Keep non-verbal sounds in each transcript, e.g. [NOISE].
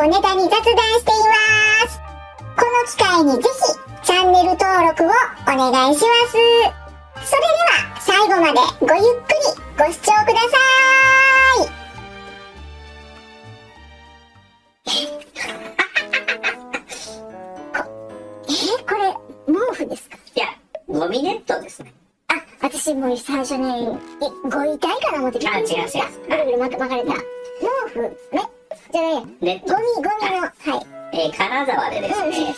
をネタに雑談しています。この機会にぜひチャンネル登録をお願いします。それでは最後までごゆっくりご視聴ください。[LAUGHS] えこれ毛布ですか？いや、ゴミネットですね。あ、私もう最初ね、いご遺体かな思ってびっくりしました。あ違う違うぐるぐる巻かれた。毛布ねじゃないや。ネットゴミ、ゴミの、はい。えー金沢でですね、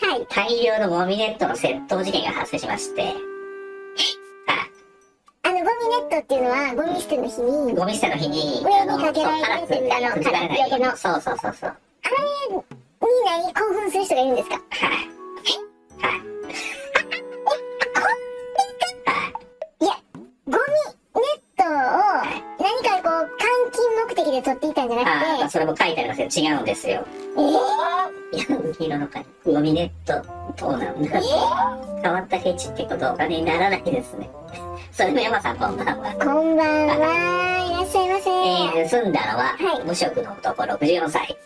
はい。大量のゴミネットの窃盗事件が発生しまして、はい。あの、ゴミネットっていうのは、ゴミ捨ての日に、ゴミ捨ての日に、上にかけられるそうカラスにあのかれないようにカラスそうそうそうそう。あれに何興奮する人がいるんですか？はい。はい。いそれも書いてありますよ。違うんですよ。て、えヤンキーの中にゴミネット、どうなんだ変わったケチってことはお金にならないですね。[LAUGHS] それも山さんこんばんは。ー、こんばんは、いらっしゃいませ。えー、盗んだのは、はい無職の男64歳。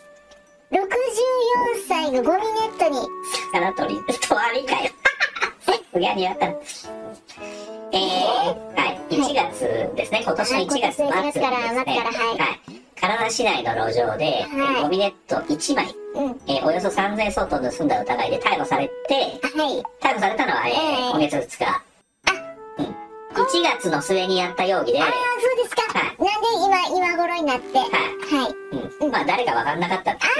64歳がゴミネットに、魚取り、とわりかよ。さ [LAUGHS] すがにわかる。えー、はい、1月ですね、今年の1月末ですね。はい今年の1月から末からはいはい。金沢市内の路上で、はいゴミネット1枚、うん、えーおよそ3000円相当盗んだ疑いで逮捕されて、はい。逮捕されたのは、えーええ今月2日。うん。1月の末にやった容疑で、ああ、そうですか。はいなんで今、今頃になって？はいはい。うん。まあ、誰か分かんなかったっていう。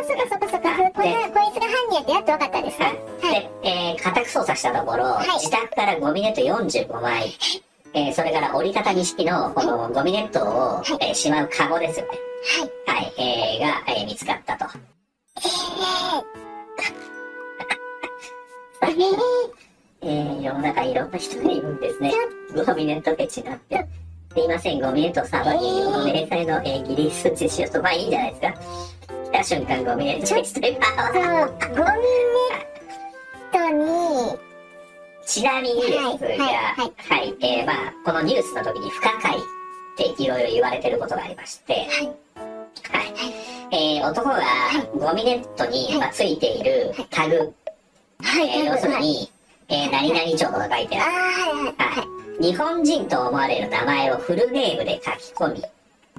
あ、そうかそうかそうか。これ、こいつが犯人やってやっと分かったんですね。はい。で、えー、家宅捜査したところ、い自宅からゴミネット45枚、えー、それから折りたたみ式のこのゴミネットを、えーしまうカゴですよね。はい。はい、えー、が、えー見つかったと。[LAUGHS] えー、世の中いろんな人がいるんですね。ゴミネットフェチなんて。すいません、ゴミネットさばきの明細の、えー、ギリ数値しようと、まあいいんじゃないですか。来た瞬間ゴミネットフェチというか、そう、ゴミネットに、ちなみにですが、はいはい、はいえー、まあ、このニュースの時に不可解っていろいろ言われてることがありまして、はい。えー、男がゴミネットに、まあ、ついているタグ、はい、えー、要するはい。に、えー、何々町とか書いてある。はい、はい、はい。はい。日本人と思われる名前をフルネームで書き込み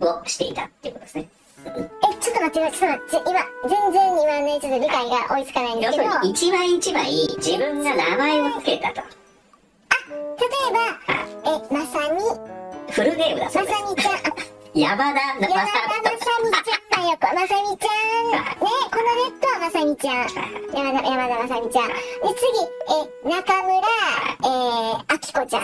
をしていたっていうことですね。え、ちょっと待って、ちょっと待って、今、全然今ね、ちょっと理解が追いつかないんで要すけど、例えするに、一枚一枚自分が名前を付けたと。ば、え、まさみ、フルネームだそうまです。さみちゃん、あ、山田ま山田まさみちゃんだよ、まさみちゃん。ね、このネットはまさみちゃん。山田、山田まさみちゃん。で、次、え、中村、えー、あきこちゃん。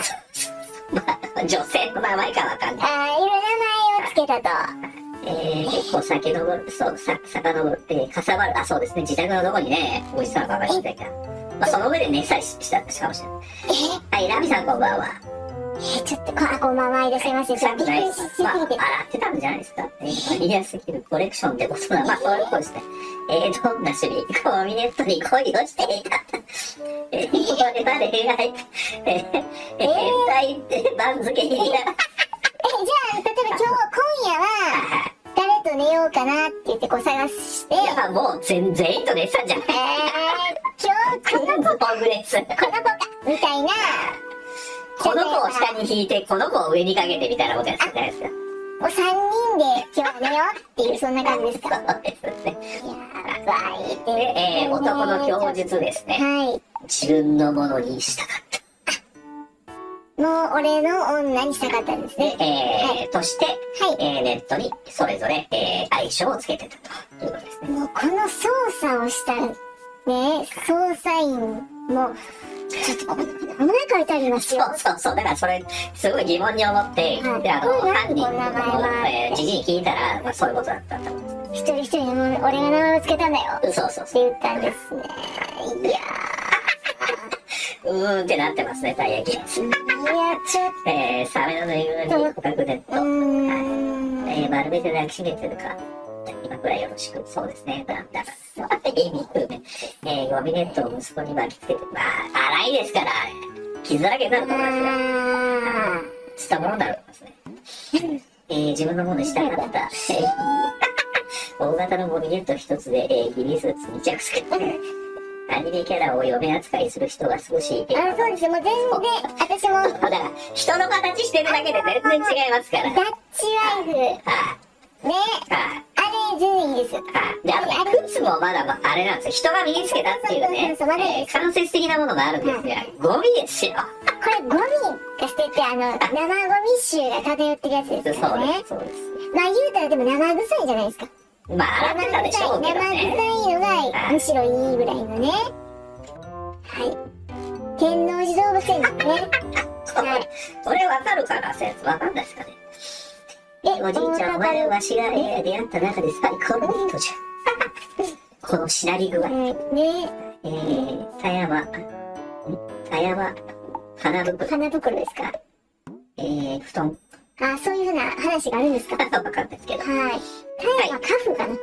まあ、女性の名前かわかんない。あー、いろいろ名前をつけたと。え構先のぼる、そう、さ、遡る、えー、かさばる、あ、そうですね、自宅のどこにね、置いてたのかわかりませんが、まあ、その上で寝さえしした、しかもしれない。はい、ラミさんこんばんは。えー、ちょっと、こ、あ、こんばんはいらっしゃいませ。ちょっとびっくりしすぎまあ、て。洗ってたんじゃないですか。えー、マニアすぎるコレクションってことだ。まあ、そういうことですね。えー、どんな趣味ゴミネットに恋をしていた。えー、これは恋愛。えー、えー、変態って番付にな。え、じゃあ、例えば今日、今夜は、誰と寝ようかなって言ってこう探して、いや、もう全然いいと寝てたんじゃないえー、今日、この子か、オグレス。この子か、みたいな、この子を下に引いて、この子を上にかけてみたいなことやってたじゃないですか。お三人で今日は寝ようっていう、そんな感じですか。そうですね。やばいです。えー、男の供述ですね。はい。自分のものにしたかった。もう俺の女にしたかったんですでね。、えー、として、はいえー、ネットにそれぞれ、えー、相性をつけてたということですね。もうこの捜査をしたね、捜査員も、ちょっとここに名前書いてありますそよ。うそうそう。だからそれ、すごい疑問に思って、はいで、あの、これ犯人こんな名前のは、えー、じじいに聞いたら、まあ、そういうことだったと思う一人一人の名前俺が名前をつけたんだよ。ってね。そうそうそう。言ったんですね。いやうーんってなってますね、たい焼き。ー、いや、ちょっえー、サメのぬいぐるみ捕獲ネッと、ト。うーん。えー、丸めて抱きしめてるか。今くらいよろしく。そうですね。だか。意味不明。えー、ゴミネットを息子に巻きつけて。まあ、荒いですから。傷だらけになると思いますよ。あしたものだろうと思いますね。えー、自分のものにしたかった。えー大型のモビネット一つで、えー、ギリスーツ2着作って、アニメキャラを嫁扱いする人が少し、えーあ、そうですよ。もう全然、私も、だから、人の形してるだけで全然違いますから。ダッチワイフ、あい、はい、れ全然いいです。はい。で、あとね、靴もまだまあれなんですよ。人が身につけたっていうね、そうそうそうそうえー間接的なものがあるんですが、ゴミですよ。これゴミが捨てて、あの、生ゴミ臭が漂ってるやつですそうでよねす、。そうです。まあ言うたらでも生臭いじゃないですか。まあ、洗ってたでしょうけど生。臭いのがむしろいいぐらいのね。はい。天王寺動物園ですね。はい。これわかるかなセンスわかんないですかね。え、おじいちゃん、お前はわしが、え出会った中で最高の人じゃ。このしなり具合。ねえー、田山、ん田山、花袋、花袋ですか。えー、布団。あ、そういうふうな話があるんですか？[LAUGHS] わかんないですけど。はい、はい。タイはカフかな？は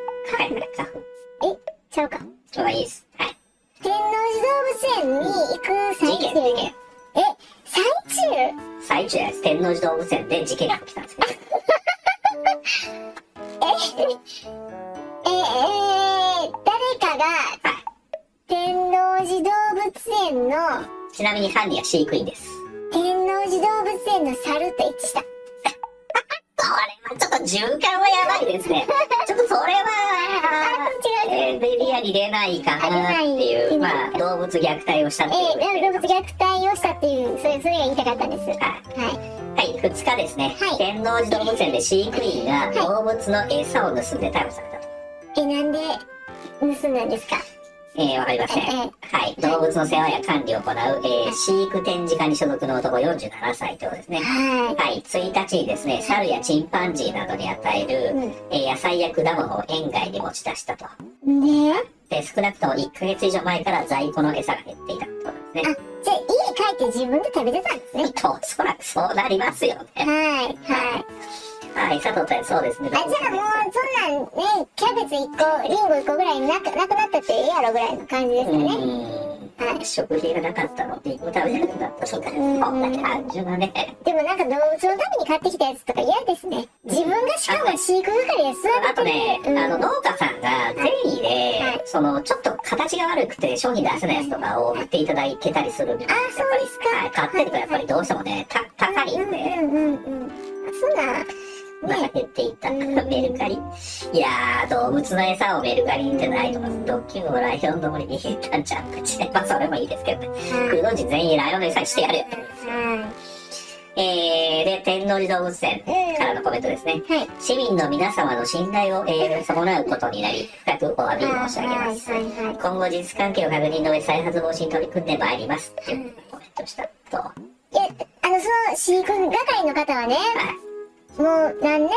い、はい、花粉。え、ちゃうか。そういいです。はい。天王寺動物園に行く最中事件、事件。え、最中？最中です。天王寺動物園で事件が起きたんですけど。[LAUGHS] え、[LAUGHS] え、えー、誰かが、天王寺動物園の、ちなみに犯人は飼育員です。天王寺動物園の猿と一致した。はちょっと循環はやばいですね。[LAUGHS] ちょっとそれは。えー、メディアに出ないかなっていう、まあ、動物虐待をしたっていうことですえー、動物虐待をしたっていう、それ、それが言いたかったんです。ははいい。はい、2日ですね、はい天王寺動物園で飼育員が動物の餌を盗んで逮捕されたと。え、なんで、盗んだんですか？えー、わかりません。ええはい、動物の世話や管理を行う、えー、飼育展示課に所属の男47歳ということですね。ははい、1日にですね、猿やチンパンジーなどに与える、うんえー野菜や果物を園外に持ち出したと。い。ねで、少なくとも1ヶ月以上前から在庫の餌が減っていたってことですね。じゃあ、家帰って自分で食べてたんですね。[LAUGHS] と、おそらくそうなりますよね。はい、はい。はい、佐藤さん、そうですね。あ、じゃあもう、そんなんね、キャベツ1個、リンゴ1個ぐらいなくなくなったっていいやろぐらいの感じですうかね。ーん、食費がなかったので、食べれなくなったとか、そうんんな単純なね。でもなんか動物のために買ってきたやつとか嫌ですね。自分がしかも飼育係で育ててる。あとね、うんあの、農家さんが善意で、はいその、ちょっと形が悪くて商品出せないやつとかを売っていただけたりするんで、あそうですかはい、買ってるとやっぱりどうしてもね、た高いんで、うんうんうんうん。あ、そんな、なんかね、減っていった、うんメルカリ。いやー、動物の餌をメルカリにってないと思います。ドッキングをライオンの森に入れたんちゃうかちね。まあ、それもいいですけどね。クルド人全員ライオンの餌にしてやるよ。はえー、で、天王寺動物園からのコメントですね。い。はい。市民の皆様の信頼を、えー、損なうことになり、深くお詫び申し上げます。はいはいはい今後、事実関係を確認の上、再発防止に取り組んでまいります。っていうコメントしたと。はいや、あの、その飼育係の方はね、もう何年も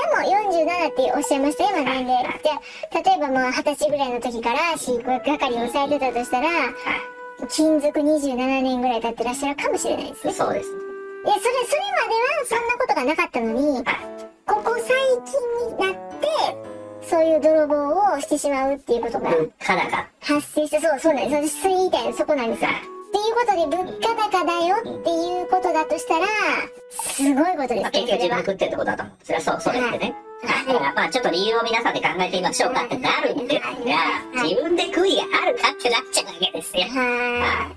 47っておっしゃいましたよ、今年齢。じゃあ、例えばまあ二十歳ぐらいの時から飼育係をされてたとしたら、勤続27年ぐらい経ってらっしゃるかもしれないですね。そうです。いや、それ、それまではそんなことがなかったのに、ここ最近になって、そういう泥棒をしてしまうっていうことが。発生して、そう、そうなんです。私、それ言いたいの、そこなんですよ。っていうことで、物価高だよっていうことだとしたら、すごいことですまあ、ね、結局自分で食ってるってことだと思う。それはそう、そうですってね。はい。だからまあ、ちょっと理由を皆さんで考えてみましょうかってなるんですが、自分で食いがあるかってなっちゃうわけですよ。は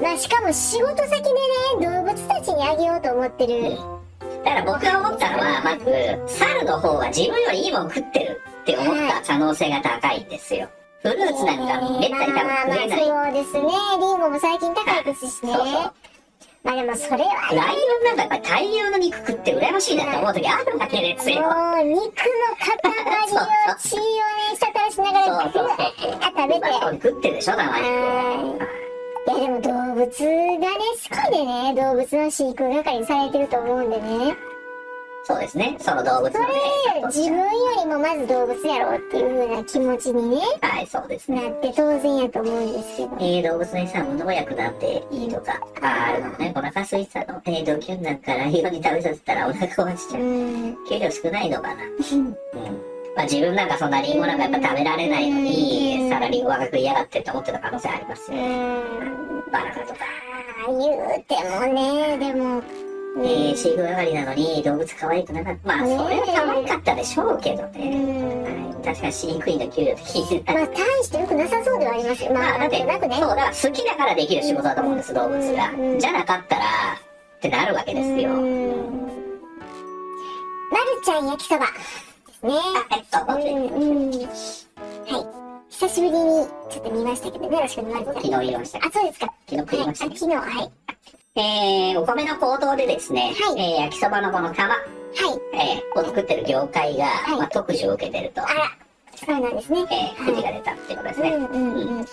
まあ、しかも仕事先でね、動物たちにあげようと思ってる。だから僕が思ったのは、まず、猿の方は自分よりいいもん食ってるって思った可能性が高いんですよ。フルーツなんかめったに多分食えない。まあまあそうですね。リンゴも最近高いですしね。そうそうまあでもそれは、ライオンなんかやっぱ大量の肉食って羨ましいなって思う時あるわけですよ。もう肉の塊を血をね、滴らしながら、そうそうそうあ食べて。まあ、食ってるでしょ、生肉を。はい。いやでも動物がね、好きでね、動物の飼育係にされてると思うんでね。そうですね。その動物そのね。れ、自分よりもまず動物やろうっていう風な気持ちにね、はい、そうですね。なって当然やと思うんですけど。えー、動物の餌は無農薬なんていいとか、ああるのね、お腹空いてたの。えー、ドキュンなんかライオンに食べさせたらお腹壊しちゃうう。ん。給料少ないのかな。[LAUGHS] うん。まあ自分なんかそんなリンゴなんかやっぱ食べられないのに、さらに若く嫌がってると思ってた可能性ありますうよ。ん。バナナとか。ああ言うてもね、でも、えー飼育係なのに動物可愛くなかった。まあ、それは可愛かったでしょうけどうね。ん。はい、確かに飼育員の給料って聞いてまあ、大して良くなさそうではありますよ。まあ、まあ、だって、となくね。そう、だから好きだからできる仕事だと思うんです、動物がうん。じゃなかったら、ってなるわけですよ。うんまるちゃん焼きそばですね。はい、そううん、うん。はい。久しぶりにちょっと見ましたけどね、よろしくお願いします。昨日ました。あ、そうですか。昨日食いましたはい、あね。昨日、はい。えー、お米の高騰でですね、はいえー焼きそばのこの玉、はい。えーを作ってる業界が、はいまあ、特需を受けてると、あら、そうなんですね。えー、くじが出たっていうことですね。うんうんうん。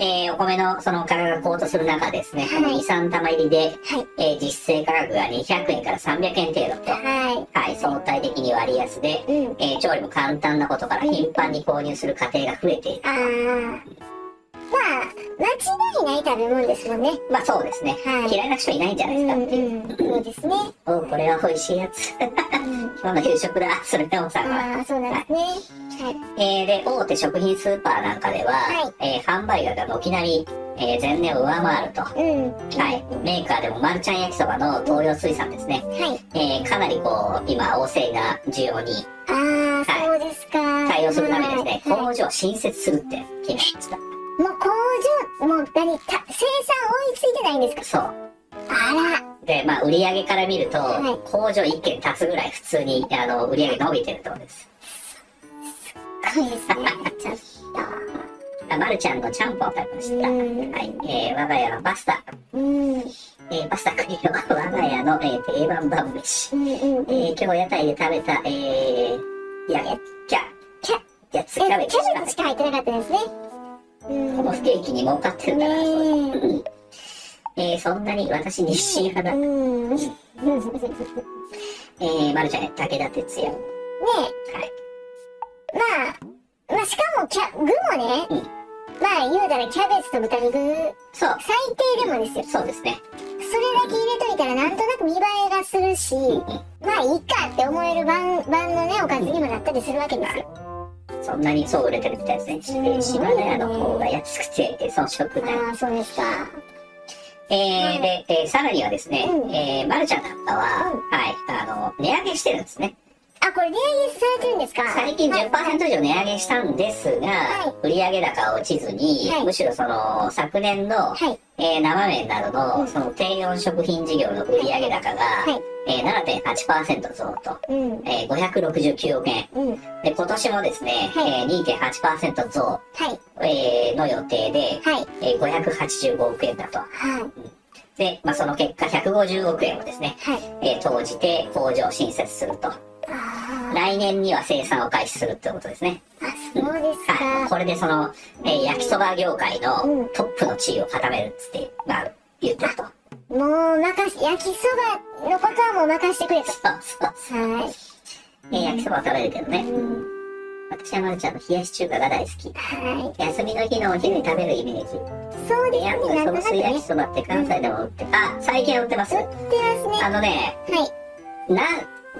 えー、お米のその価格が高騰する中ですね、はいこの2、3玉入りで、はい。えー実勢価格が200円から300円程度と、ははい、相対的に割安で、い。うん。えー調理も簡単なことから頻繁に購入する家庭が増えている。あー。まあ、間違いない食べ物ですもんね。まあそうですね。はい嫌いな人いないんじゃないですかっていう。うんうん。そうですね。[LAUGHS] おこれは美味しいやつ。今日の夕食だ。それでもさんは。ああ、そうなんですね。はい。えー、で、大手食品スーパーなんかでは、はいえー販売額が軒並み、えー前年を上回ると。うん。はい。メーカーでもマルちゃん焼きそばの東洋水産ですね。はい。えーかなりこう、今、旺盛な需要にああ、そうですか。対応するためにですね、はい工場を新設するって決めました。もう工場、もう何、た生産追いついてないんですか？そう。あで、まあ、売り上げから見ると、はい工場1軒建つぐらい普通に、あの、売り上げ伸びてるってことです。ら、そうですね。ちょっあまるちゃんのちゃんぽんを食べました。うんはい。えー我が家はパスタ。と。うん。うんえーパスタクリームは我が家の、えー定番晩飯。うんうん。えー今日屋台で食べた、えー、いや、キャ、キャ、キキャャベツベツしか入ってなかったですね。うん。この不景気に儲かってるんだから、ね [LAUGHS] えーそんなに私日清派だ。え。うん。ね [LAUGHS] えー、まるちゃんね、武田鉄矢。はい。え。まあ、まあしかもキャ、具もね、うんまあ言うたらキャベツと豚肉、そう、最低でもですよ。そうですね。それだけ入れといたらなんとなく見栄えがするし、まあいいかって思える晩晩のね、おかずにもなったりするわけですよ。そんなにそう売れてるみたいですね。うんし島根屋の方が安くて、えー遜色ない。ああ、そうですか。えー、で、えーさらにはですね、うんえー、まるちゃんなんかは、うんはい、あの、値上げしてるんですね。あ、これ値上げされてるんですか？最近はい10%以上値上げしたんですが、はい売上高は落ちずに、はいむしろその、昨年の、はい。えー生麺などの、うんその低温食品事業の売上高が、はいえー7.8%増と、うん。えー569億円。うん。で、今年もですね、はいえー2.8%増、はい。えーの予定で、はい。えー585億円だと。はい。で、まあ、その結果150億円をですね、はい。えー投じて工場を新設すると。あ来年には生産を開始するってことですね。あ、あ、そうですはい。か。これでその、えー焼きそば業界のうんトップの地位を固めるっつって、まあ、言ってると。もう、任し、焼きそばのことはもう任してくれと。そうそうそう。はい。えー焼きそばは食べるけどね。うん。私はまるちゃんの冷やし中華が大好き。は休みの日のお昼に食べるイメージ。い。そうですね。なんとソースなくね。焼きそばって関西でも売って、あ、最近は売ってます。売ってますね。あのね、はい。なん、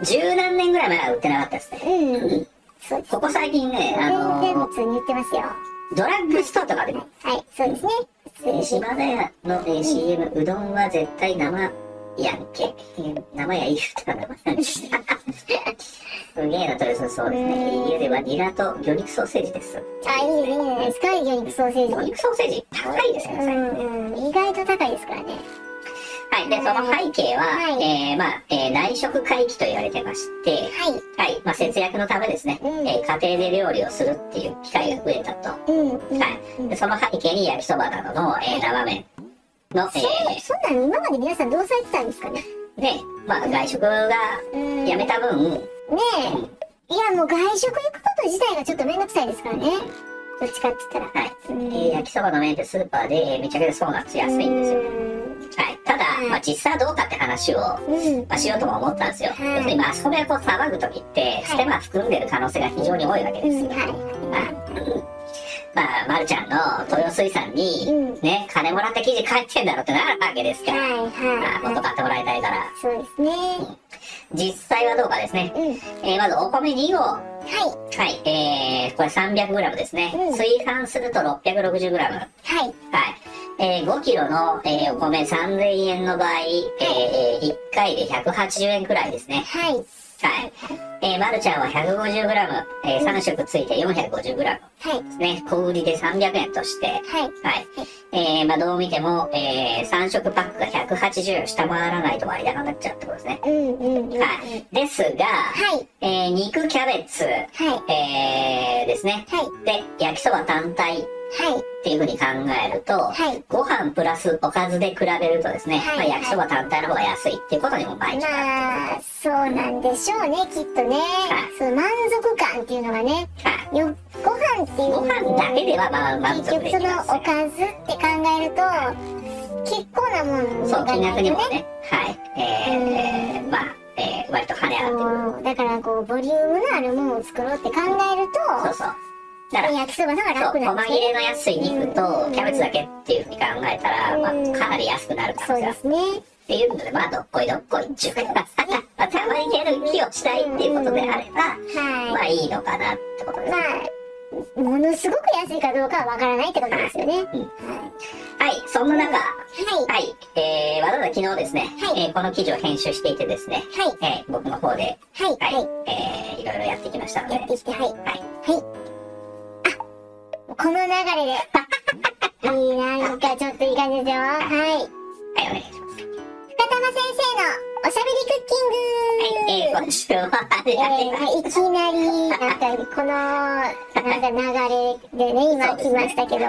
十何年ぐらい前は売ってなかったですね。うん。ここ最近ね、あの普通に言ってますよ。ドラッグストアとかでも、はい、そうですね。えー島田屋の、えー CM、うどんは絶対生やんけ。えー生や言うたら生なす。すげえな、とりあえずそうですね。家ではニラと魚肉ソーセージです。あ、いいね、いいね。ですか魚肉ソーセージ。魚肉ソーセージ高いですよね、最近うん、うん。意外と高いですからね。はい。で、その背景は、はいえーまあ、えー内食回帰と言われてまして、はい。はい。まあ、節約のためですね、うんえー家庭で料理をするっていう機会が増えたと。うん。うん。はい。で、その背景に焼きそばなどの、えー生麺の、そう、えそんなん今まで皆さんどうされてたんですかね？ーで、まあ、外食がうん。やめた分、ねえ。いや、もう外食行くこと自体がちょっとめんどくさいですからね。どっちかって言ったら。はい。えうんー焼きそばの麺ってスーパーで、えーめちゃくちゃそうなんですよ。安いんですよ。まあ、実際どうかって話を。まあ、しようとも思ったんですよ。はい要するに、マスコミがこう、騒ぐときって、ステマ含んでる可能性が非常に多いわけですよ。うん、はい。まあ、まるちゃんの東洋水産に、うんね、金もらって記事書いてんだろってなるわけですから。はい、まあ、もっとは買ってもらいたいから。い。そうですね。実際はどうかですね。うん。えーまずお米2合。ははい。えー、これ 300g ですね。うん炊飯すると 660g。はい。い。はい。えー5キロの、えーお米3000円の場合、えー1回で180円くらいですね。はい。はい。えー、まるちゃんは 150g、えー3食ついて 450g ではい。すね。小売りで300円として、はい。はい。えー、まあどう見ても、えー、3食パックが180円を下回らないと割高になっちゃうってことですね。うんうんうん。はい。ですが、はい。えー、肉キャベツ、はい。えー、ですね。はい。で、焼きそば単体はい。っていうふうに考えると、はいご飯プラスおかずで比べるとですね、はいまあ、焼きそば単体の方が安いっていうことにも毎日なってまあ、そうなんでしょうね、きっとね。いそう、満足感っていうのがね、る。はい。よ、ご飯っていうご飯だけではまあ満結足で局そのおきますよ。かずって考えると、結構なもんそう、が金額にもね。ね、はい。えー、まあ、えー、割と跳ね上がってくる。だからこう、ボリュームのあるものを作ろうって考えるそうそう。だからと、、焼きそばの方が楽なんですね。細切れの安い肉とキャベツだけっていうふうに考えたら、まあ、かなり安くなる可能性がある。ですね。っていうので、まあ、どっこいどっこいっていうか、まあ、たまにやる気をしたいっていうことであれば、まはあいいのかなってことでい。す。まあ、ものすごく安いかどうかはわからないってことですよね。うんははい、そんな中、い。はい。はい、えー、わざわざ昨日ですね、はいえーこの記事を編集していてですね、はい。えー僕の方で、はい。はい、はい。えー、いろいろやってきましたので、やってきて、はい。はい、はい。あ、この流れで。いいなんかちょっといい感じですよ。はい。はい、お願いします。深玉先生のおしゃべりクッキングはい、えー、今週は、えーはい、いきなり、なんか、この、なんか流れで [LAUGHS] ね、今来ましたけど、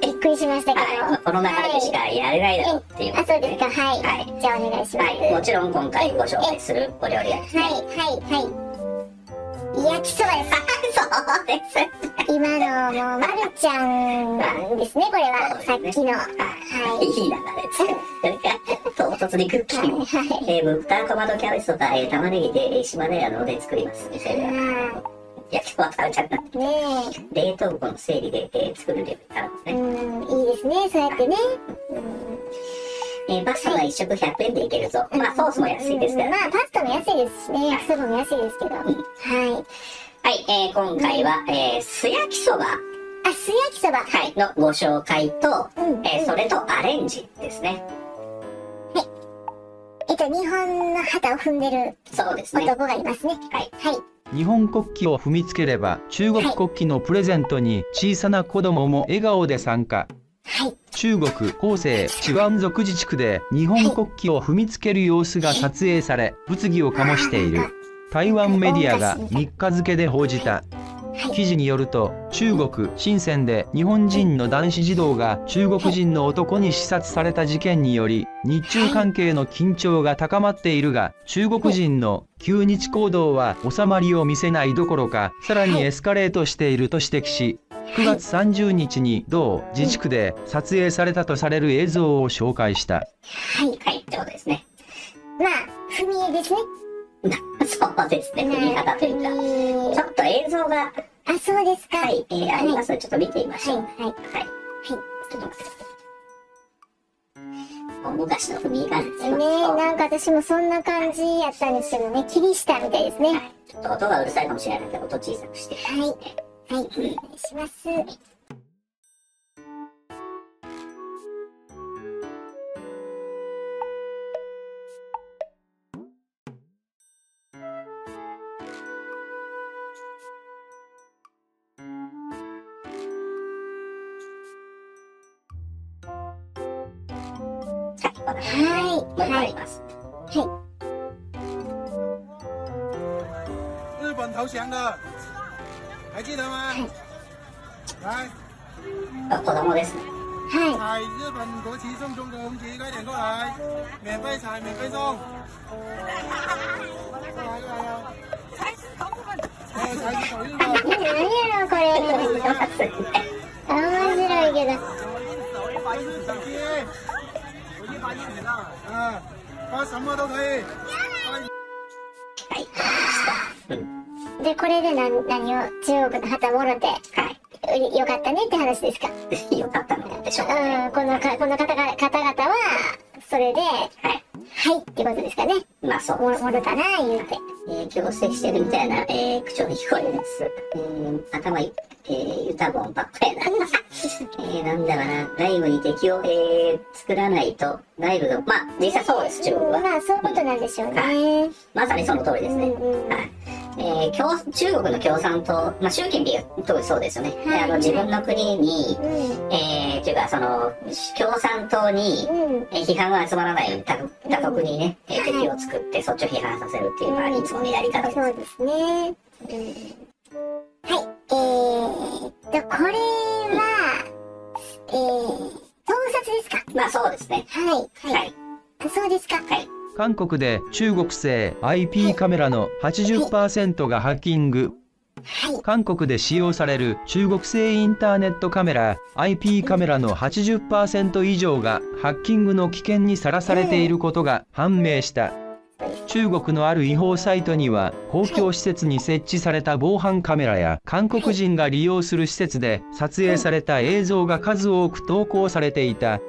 びっくりしましたけど。はい、この流れでしかやれないだろうっていうあ、そうですか、はい。はいじゃあお願いします。はい、もちろん今回ご紹介するお料理はですね、はい、はい、はい。焼きそばです。[LAUGHS] そうです。今の、もう、まるちゃんなんですね、これは。さっきの。はい。いい流れです。唐突にクッキーを、はい。えー、豚トマトキャベツとか、えー、玉ねぎで、えー島根屋ので作ります。店では。は焼きそば食べちゃった。い。ね冷凍庫の整理で、えー作る料理あるんですえ。ね。うん、いいですね、そうやってね。えーパスタが1食100円でいけるぞ。まあ、ソースも安いですから。うんまあ、パスタも安いですしね、焼きそばも安いですけど。はい。はい、えー今回は、えー素焼きそば、あ、素焼きそば。はい、のご紹介と、うんえーそれとアレンジですね。えっと、日本の旗を踏んでるそうですね。男がいますね。はい。はい。日本国旗を踏みつければ中国国旗のプレゼントに小さな子供も笑顔で参加はい。中国広西チワン族自治区で日本国旗を踏みつける様子が撮影され物議を醸している。台湾メディアが3日付で報じた。記事によると中国深センで日本人の男子児童が中国人の男に刺殺された事件により日中関係の緊張が高まっているが中国人の旧日行動は収まりを見せないどころかさらにエスカレートしていると指摘し9月30日に同自治区で撮影されたとされる映像を紹介した。はい。はい、ってことですね。まあ、踏み絵ですね。[LAUGHS] そうですね、踏み方というか。ちょっと映像が、あ、そうですか。はい、えーありますので、ちょっと見てみましょう。はい、はい。はい。ちょっと待ってください。大昔の踏み絵なんですよ。ねえ、なんか私もそんな感じやったんですけどね、キリシタンみたいですね。はい。ちょっと音がうるさいかもしれないので、音小さくして。はい。はい、お願いします。はい、こんな感じでねはい。日本投降的，还记得吗？来，あ子供ですね。は采日本国旗送中国红旗，快点过来，免费采，免费送。过来过来呀！才是投日本。对，才是投日本。い。何やろ、これ。面白いけど。手上去，我一把一给了，嗯，发什么都可以。はで、これで何何を中国の旗もろて、はい。よかったねって話ですか？[LAUGHS] よかったのでしょうかね。うん、このか、この方が、方々は、それで、はい。はいってことですかね。まあそうもろもろかな、言うて。えー強制してるみたいな、えー口調に聞こえます。えー頭い、えー、ユタボンばっかりやな。[LAUGHS] えー、なんだかな、外部に敵を、えー作らないと、外部の、まあ、実際そうです、中国は。まあ、そういうことなんでしょうはね。まさにその通りですね。うんうんはい。えー共中国の共産党、まあ、習近平が特にそうですよね。ではいあの、自分の国に、うん。えー、というか、その、共産党に、うん。えー批判が集まらないように他他国にね、えー敵を作ってそっちを批判させるっていうのがいつものやり方です。そうですね。うん、はい。えーっと、これは、えー、盗撮ですか？まあそうですね。はい。はい。はい。あそうですかはい。韓国で中国製 IP カメラの80%がハッキング。はい。韓国で使用される中国製インターネットカメラ IP カメラの80%以上がハッキングの危険にさらされていることが判明した。中国のある違法サイトには公共施設に設置された防犯カメラや韓国人が利用する施設で撮影された映像が数多く投稿されていた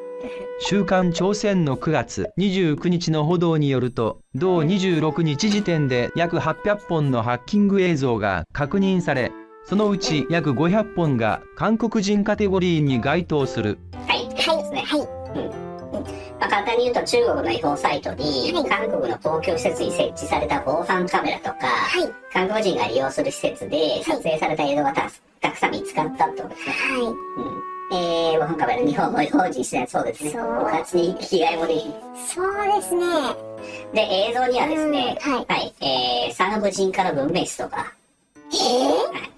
週刊朝鮮の9月29日の報道によると同26日時点で約800本のハッキング映像が確認されそのうち約500本が韓国人カテゴリーに該当するはい。はい。ですね。はい。まあ、簡単に言うと中国の違法サイトにはい韓国の公共施設に設置された防犯カメラとか、はい。韓国人が利用する施設で撮影された映像がたたくさん見つかったってことですね。はい。うん。えー、防犯カメラ日本の用心しないそうですね。おかつに被害もできる。そうですね。で、映像にはですね、うんはいはい、えー、産婦人科の分娩室とか、えー、はい、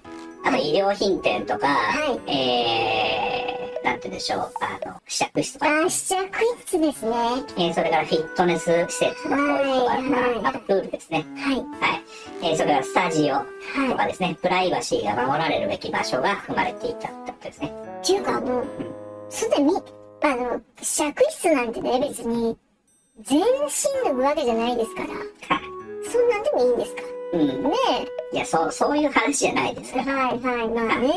あと医療品店とか、はいえー、なんて言うんでしょう、あの、試着室とか、あ、試着室ですね。はえー、それからフィットネス施設とか、はいはいあとプールですね。い。はい。えー、それからスタジオとかはですね、プライバシーが守られるべき場所が含まれていたってことですね。い。っていうか、もう、すでに、あの、試着室なんてね、別に、全身脱ぐわけじゃないですから。はい。そんなんでもいいんですか？うん。ねいや、そう、そういう話じゃないですえ。よ。はいはい、まあね。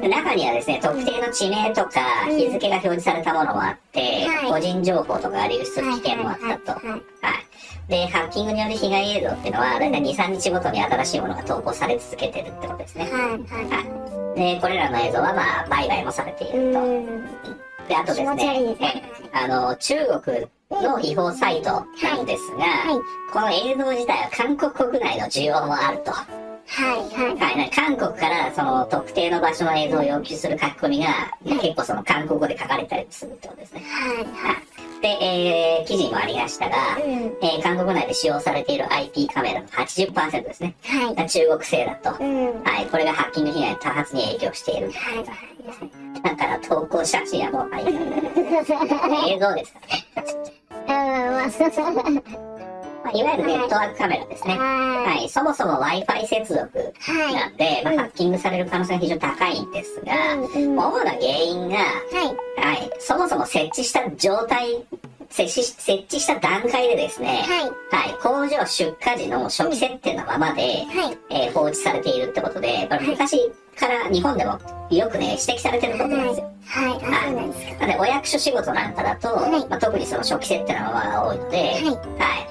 で中にはですね、特定の地名とかうん日付が表示されたものもあって、はい個人情報とかが流出する危険もあったと。はい。で、ハッキングによる被害映像っていうのは、だいたい2、3日ごとに新しいものが投稿され続けてるってことですね。はいはいはで、これらの映像はまあ、売買もされていい。ると。うん。で、あとですねね、[LAUGHS] あの、中国の違法サイトなんですが、はいこの映像自体は韓国国内の需要もあると。はいはい。はい、ね韓国からその特定の場所の映像を要求する書き込みが、結構その韓国語で書かれたりするってことですね。はいはで、えー、記事にもありましたが、い。うん。えー韓国内で使用されている IP カメラの80%ですね。はい。が中国製だと。うん。はいはい、これがハッキング被害の多発に影響している。はいだから投稿写真はもう、はい、映像ですからね。はい。わゆるネットワークカメラですね。ははい、そもそも Wi-Fi 接続。なんで、まあ、ハッキングされる可能性が非常に高いんですが、主な原因が、はい。はい、そもそも設置した状態、設置し設置した段階でですね、はい。はい、工場出荷時の初期設定のままで、はい。えー放置されているってことで、これ昔から日本でもよくね、指摘されてることなんですよ。はい。あ、そうなんですか。なので、お役所仕事なんかだと、はいまあ、特にその初期設定のままが多いので、はい、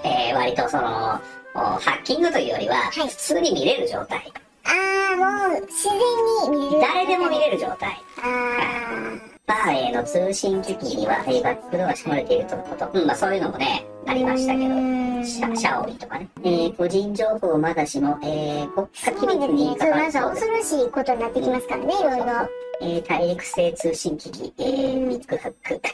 えー割とその、おハッキングというよりは、はい普通に見れる状態。ああ、もう、自然に見れる。誰でも見れる状態。あバーへの通信機器には、えーバックドアが仕込まれているとのこと。うん、まあそういうのもね、ありましたけど、うんシャシャオミとかね。えー個人情報まだしも、えー国家機そうです密にね。そう、関わるなんか恐ろしいことになってきますからね、いろいろ。えー大陸製通信機器、えー、ビッグハック。[LAUGHS]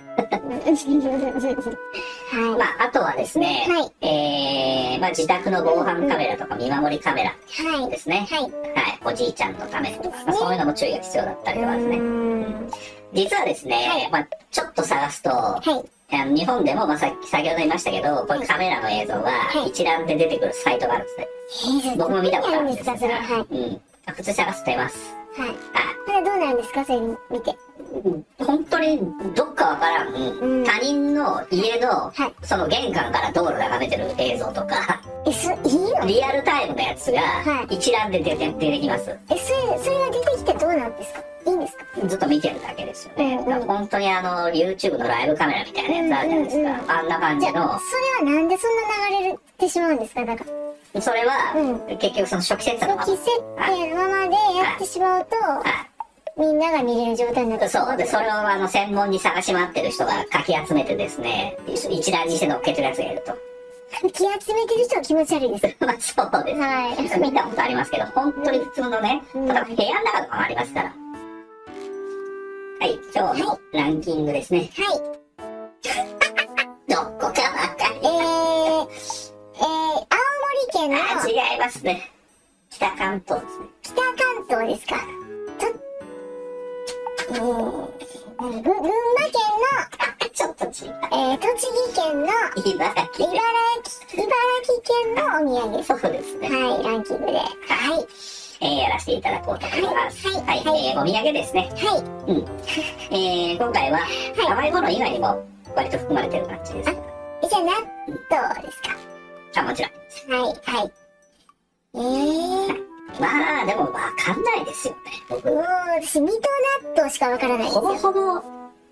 はまあ、あとはですね、はいえーまあ、自宅の防犯カメラとか見守りカメラい。はい。ですね。はい。はい、おじいちゃんのためのとか、まあ、そういうのも注意が必要だったりとかですね。うん実はですね、はいまあ、ちょっと探すと、はい。あの日本でも、まあ、さ先ほど言いましたけど、こういうカメラの映像がはい一覧で出てくるサイトがあるんですね。えー僕も見たことあるんですどこにあるんですか、それ。は？い。うん。普通に探すと出ます。はい。あどうなんですかそれ見て。うん本当にどっかわからん、うん。他人の家の、はい。その玄関から道路眺めてる映像とか、え、それ、いいのリアルタイムのやつがはい。一覧で出て出てきます。え、それ、それが出てきてどうなんですか？いいんですか？ずっと見てるだけですよね。うんうん。本当にあの、YouTube のライブカメラみたいなやつあるじゃないですか。うんうんうん。あんな感じの、それはなんでそんな流れてしまうんですか？なんか、それは、う結局その初期設定のま初期設定のままでやってしまうと、ま。みんなが見れる状態になってそう。で、それをあの、専門に探し回ってる人がかき集めてですね、一覧にして乗っけてるやつがいると。かき集めてる人は気持ち悪いです。まあ、そうです。はい見たことありますけど、本当に普通のね、うん例えば部屋の中とかもありますから。はい、今日のランキングですね。はい。[LAUGHS] どこかわかんえ。ー、えー、青森県のあ、違いますね。北関東ですね。北関東ですか。群馬県ちょっと違う。の、えー、栃木県の、茨城。茨城、茨城県のお土産です。そうですね。はい、ランキングで。はい。えーやらせていただこうと思います。はいはい、はいえーお土産ですね。はい。うん。えー今回は、甘いもの以外にも割と含まれてる感じです。じゃあ、納豆ですか？あ、もちろん。はい、はい。えー、まあ、でもわかんないですよね。僕、もう、私、水戸納豆しかわからないんですほぼよ。ほぼ、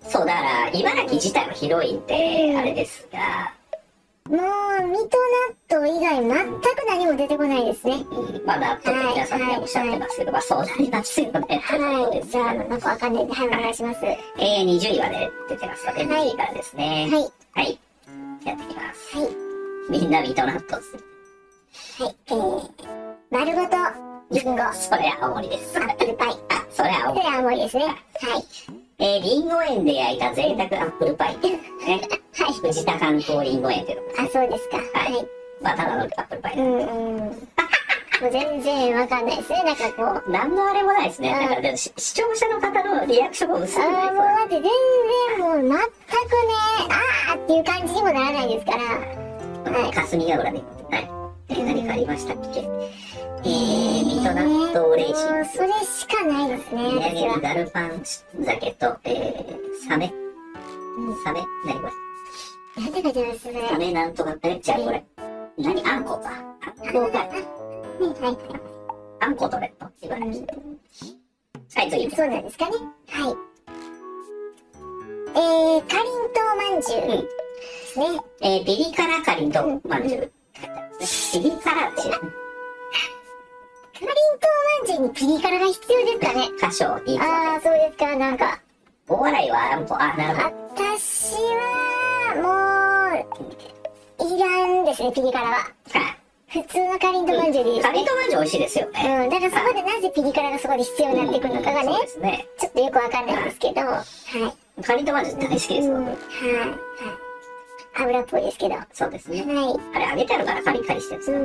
そう、だから、茨城自体は広いんで、うんあれですが、もう、水戸納豆以外全く何も出てこないですね。うん、まあ、納豆って皆さんね、おっしゃってますけど、まあ、そうなりますよね。はい。じゃあ、なんかわかんないんで、はい、お願いします。はえー、20位まで出てますので、はい20位からですね。い。はい。はい。やっていきます。はい。みんな水戸納豆です。はい。えー、丸ごと、リンゴ。それ青森です。アップルパイ。あ、それ青森。これ青森ですね。はい。えー、リンゴ園で焼いた贅沢アップルパイ。ね。はい。藤田関東リンゴ園というと。あ、そうですか。はい。まあ、ただのアップルパイう。んうん。もう全然わかんないですね。[LAUGHS] なんかこう。なんのあれもないですね。うんだからでもし視聴者の方のリアクションも薄いあないーもうだって全然もう全くね、あーっていう感じにもならないですから。はい。霞ヶ浦で。はい。えー、何かありましたっけ？えー、水戸納豆レーシンもうそれしかないですね、グ。私は。ガルパン酒と、えー、サメ？サメ？何これ？なんて書いてますそれ。はサメなんとか、え、じゃあこれ。何？あんこか。あんこか。いはいあんことレッド？茨城。はい、次。そうなんですかね。はい。えー、かりんとうまんじゅううんね。えー、ビリ辛かりんとうまんじゅう。ビリ辛ってかりんとうまんじゅうにピリ辛が必要ですかね？歌唱いいですあー、そうですか、なんか。大笑いはあんこ。あ、なるほど。私は、もう、いらんですね、ピリ辛は。はい普通のかりんとうまんじゅうでいいですね。かりんとうまんじゅう美味しいですよね。うん、だからそこでなぜピリ辛がそこで必要になってくるのかがね。ちょっとよくわかんないんですけど、はい。かりんとうまんじゅう大好きですうん、よはい。。はい。油っぽいですけど。はそうですね。い。あれ揚げてあるからカリカリしてるんですよ。うん。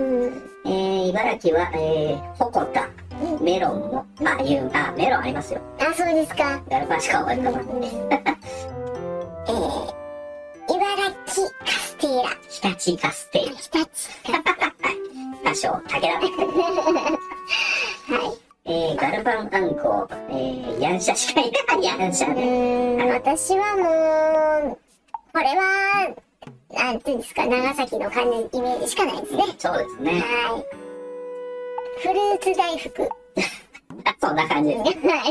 えー、茨城は、えー、ほこた、メロンも、あ、いう、あ、メロンありますよ。あ、そうですか。ガルパンしか覚えてなかった。えー、茨城カステーラ。日立カステー日立。多少、武田。はい。えー、ガルパンあんこ、えー、ヤンシャしかいない。ヤンシャうね。私はもう、これは、なんていうんですか、長崎の感じ、イメージしかないですね。そうですね。はい。フルーツ大福。あ [LAUGHS] そんな感じですね。はい。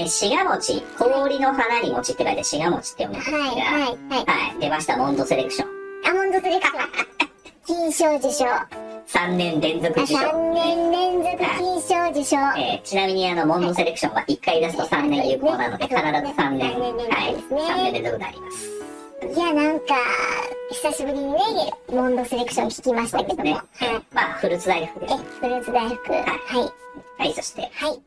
えー、しがもち、氷の花に餅って書いてしがもちって読むんですが、はい、はい、はい。はい、出ました、モンドセレクション。アモンドセレクション。金賞受賞。あ、3年連続受賞。3年連続金賞受賞。えーちなみにあの、モンドセレクションは1回出すと3年有効なので、必ず3年、はい、ですね3年連続になります。いや、なんか、久しぶりにね、モンドセレクション聞きましたけども。ねはい。。まあ、フルーツ大福でえ、す。フルーツ大福。はい。はい、そして、はい。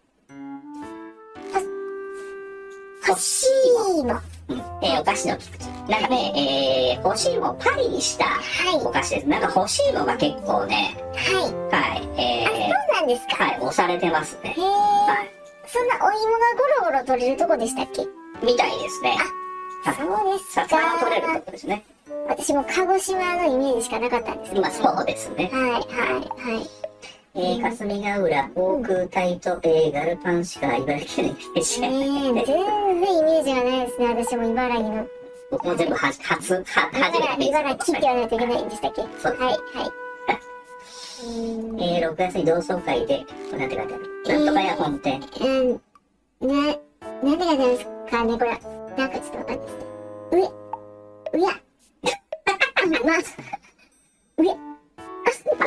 欲しいも。えーお菓子の菊池。なんかね、えー、欲しいもパリにしたはい。お菓子です。なんか欲しいもが結構ね、はい。はい、えあ、そうなんですー、か？はい、押されてますね。へはえ。そんなお芋がゴロゴロ取れるとこでしたっけ？い、みたいですね。はいそうですさつまいも取れるとか。こですね。私も鹿児島のイメージしかなかったんですけど。まあ、そうですね。はい、はい、はい。えー、霞ヶ浦、航空隊と、えー、ガルパンしか茨城県のイメージがないねえ、全然イメージがないですね。私も茨城の。僕も全部は初、初、は初めて茨城って言わないといけないんでしたっけ？そうはい、はい。うんえー、6月に同窓会で、なんて書いてあるなんとか屋本店。うん、ね、なんでなんですかね、これ。なんかちょっとわかんないです。けど。上、上。あ、まあ、上。あ、そ。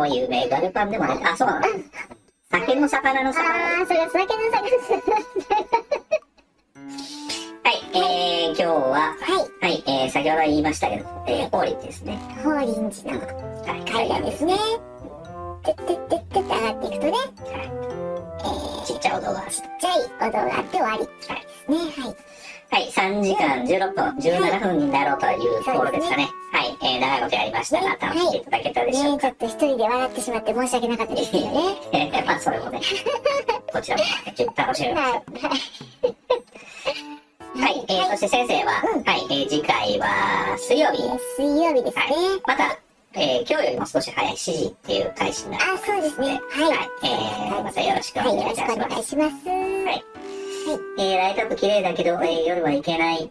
ういう名ガルパンでもない。あ、そうなの。酒の魚の魚。あー、それは酒の酒はい、えー、今日は、はい。はい、えー、先ほど言いましたけど、えー、法律です。ね。法輪寺のはい、階段です。ね。てってってってって上がっていくとね、ちっちゃいお動画。ちっちゃいお堂があって終わりですね。はい。はい、3時間16分、17分になろうというところですかね。はい、えー、長いことやりましたが、楽しんでいただけたでしょうか。ねちょっと一人で笑ってしまって申し訳なかったですけどね。えー、まあ、それもね、[LAUGHS] こちらもちょっと楽しみましょう。はい。[LAUGHS] はい、えー、そして先生は、はい、えー、次回は水曜日。水曜日ですね。はい、また、えー、今日よりも少し早い7時っていう開始になるあ、そうですね。はい。はい、えー、またよろしくおはい、よ願いいたします。ろしくお願いします。はい。えー、ライトアップ綺麗だけど、えー、夜は行けない。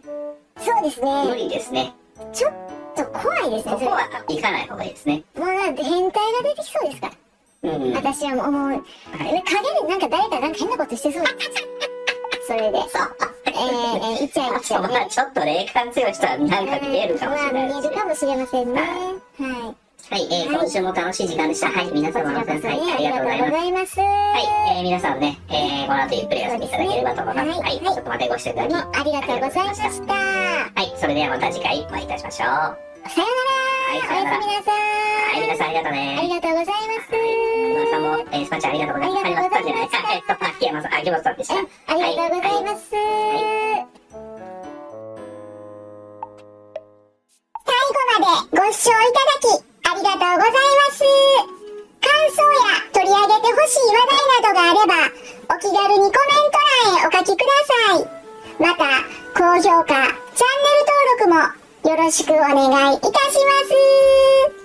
そうです無ね。理ですね。ちょっと怖いですね。ここは行かない方がいいですね。もうなんて変態が出てきそうですから。うん。はい。私はもう思う。陰でなんか誰かなんか変なことしてそうです。それで。そう。えー、えー、イチャイチャまあ、ね。ちょっと霊感強い人はなんか見えるかもしれないねまあ見える。かもしれませんね。はい。はい、えー、今週も楽しい時間でした。はい、皆様の参加、はい、ありがとうございます。はい、えー、皆さんね、えー、この後ゆっくり休みいただければと思います。はいはい、ちょっとまたご視聴いただき、ありがとうございました。はい、それではまた次回お会いいたしましょう。はさよい、なら。おやすみなさはい、い。皆さんありがとうね。ありがとうございます。皆さんも、えー、スパチャありがとうございます。ありがとうございます。えっと、秋山さん、秋元さんでした。ありがとうございはます。い最後までご視聴いただきありがとうございます。感想や取り上げてほしい話題などがあれば、お気軽にコメント欄へお書きください。また、高評価、チャンネル登録もよろしくお願いいたします。